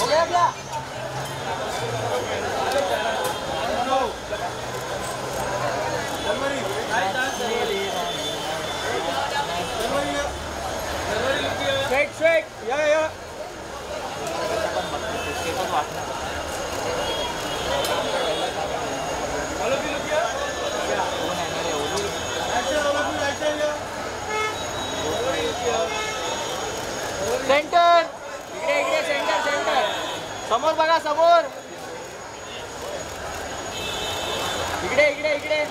हो गया yeah, yeah. Centre. इकडे इकडे सेंटर सेंटर. समोर बघा समोर. इकडे इकडे इकडे.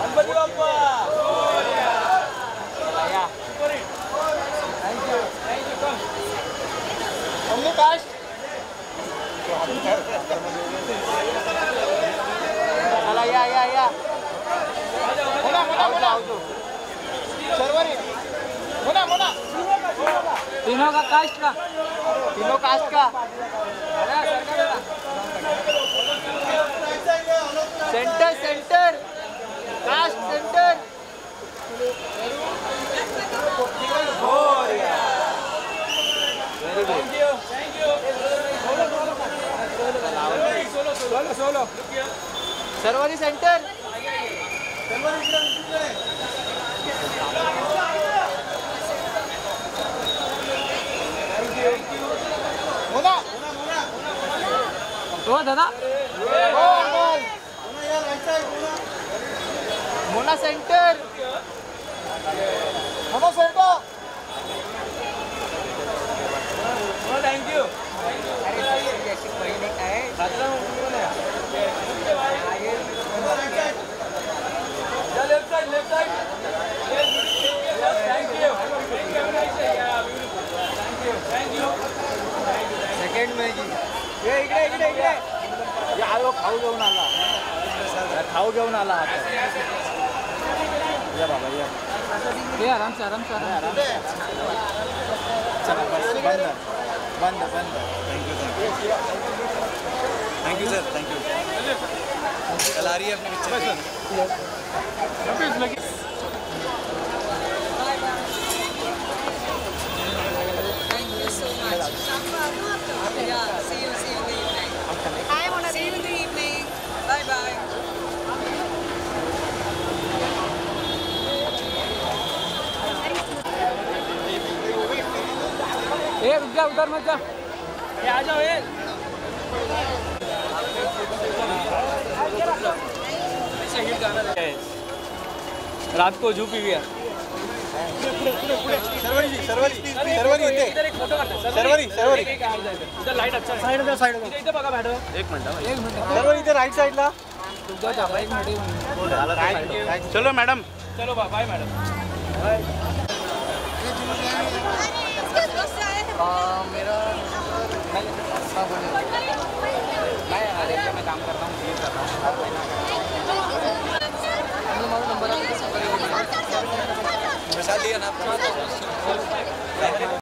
गणपती बाप्पा. कास्ट चला या या या. मोना मोना मोना तीनों का कास्ट का। तीनों कास्ट का। सेंटर सेंटर कास्ट सेंटर सर्वांनी centre हो दादा बोल बोल Mona center Mona center thank you left side left side thank you thank you second Maggie ये इकडे इकडे इकडे. ये आलो खाऊ घेऊन आला. खाऊ घेऊन आला आता. या बाबा या. ये आराम से आराम से आराम चला बस बंद बंद बंद thank you sir thank you आ रही है अपनी ए रुक जा उधर मत जा। ये आ जाओ है रात को झूपी हुई है सर्वरी जी सर्वरी सर्वरी इधर इथे एक फ़ोटो काढतो सर्वरी सर्वरी इधर लाईट अच्छा एक मिनिट चलो मैडम। चलो बाय मॅडम। मेरा मैं रेलवे में काम करता हूँ कर। रहा हूँ नंबर प्रसाद लिया ना